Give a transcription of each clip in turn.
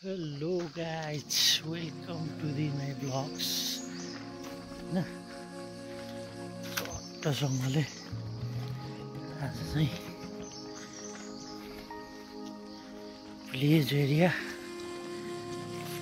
hello guys welcome to the my blogs होइन चट्टसँगले आज चाहिँ भिलेज एरिया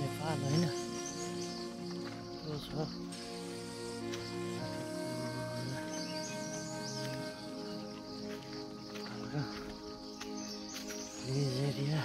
नेपाल होइन त्यो छ भिलेज एरिया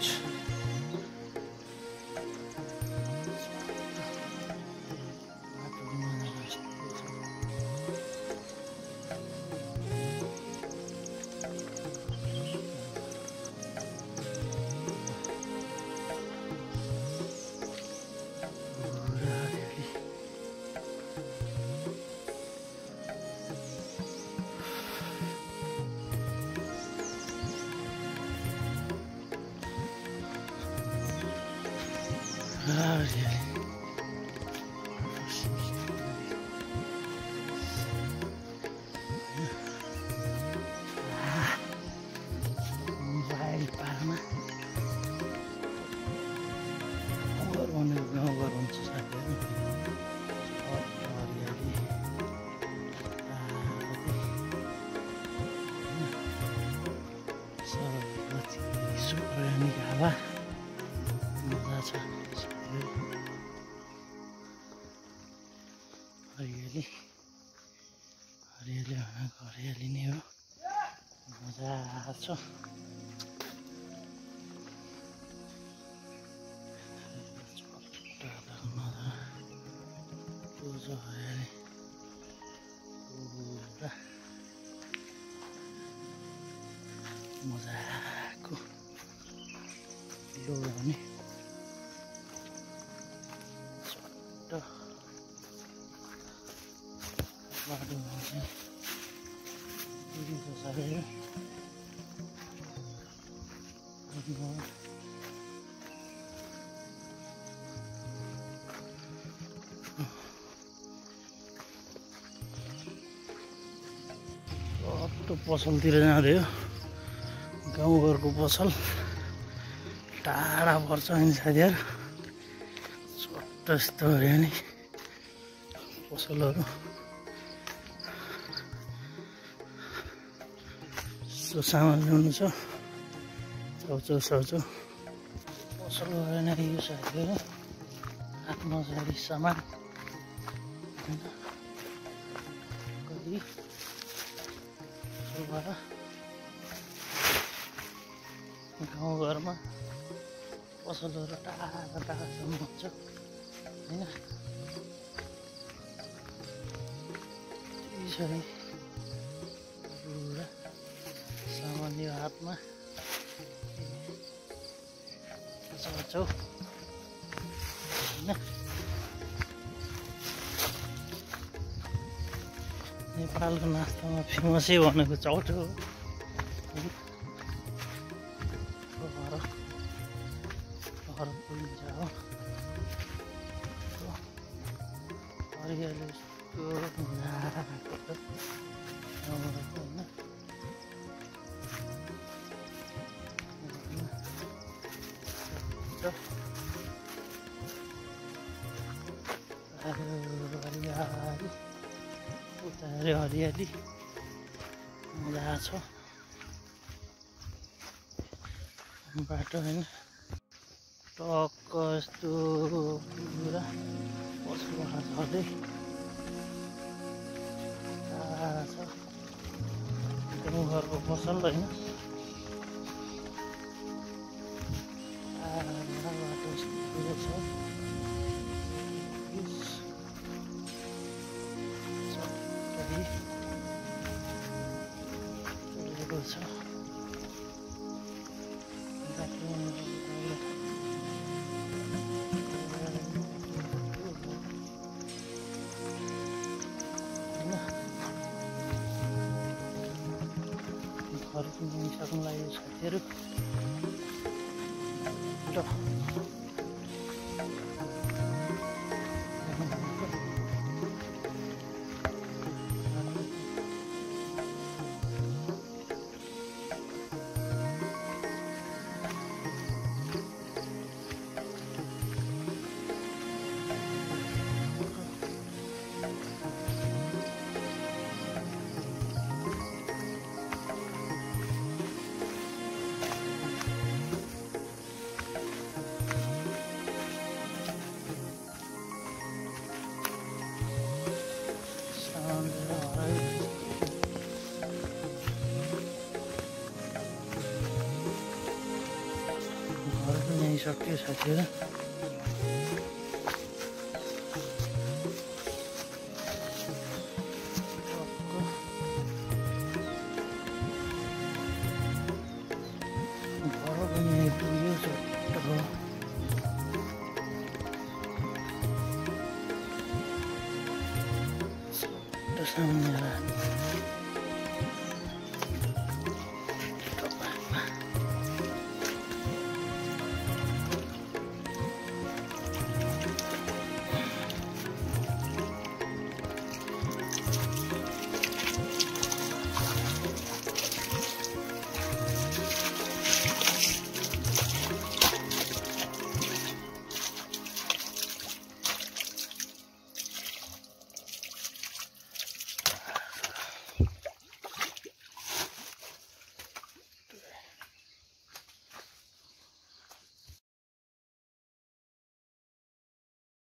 message. पुरा हरियाली। हरियाली। हरियाली हरियाली नै हो। मजा छ। हरियाली मजाको लो भने छोटो चाहिँ पुगेको साथीहरू कस्तो पसलतिर जाँदै गाउँघरको पसल। टाढा पर्छ नि साथीहरू। छोटो यस्तो हरियाली पसलहरू। यस्तो सामान ल्याउनु छ। चाउचाउ साउचाउ पसल गरेन यो साथीहरू आफ्नो गाडी सामान गाउँघरमा पसलहरू टाढा टाढासम्म हुन्छ होइन। हातमा। चाउचाउ होइन। नेपालको नास्तामा फेमसै भनेको चाउचाउ हो? घर घर पुगिन्छ हो। हरियाली हेऱ्यो हरियाली मजा छ। बाटो होइन। टक्क यस्तो पुरा पसलबाट झर्दै छ। गाउँघरको पसल होइन। सक्नु लाग्यो साथीहरू ल घर पनि